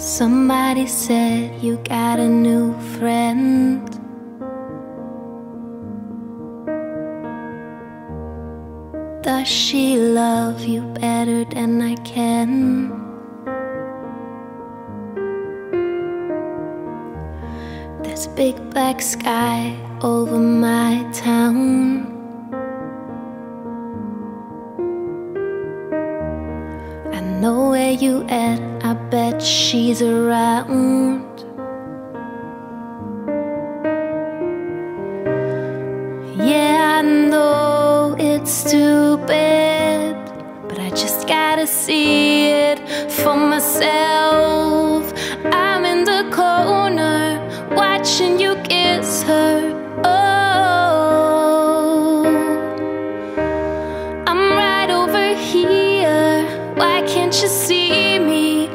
Somebody said you got a new friend. Does she love you better than I can? A big black sky over my town. Know where you at, I bet she's around. Yeah, I know it's too bad, but I just gotta see it Why can't you see me?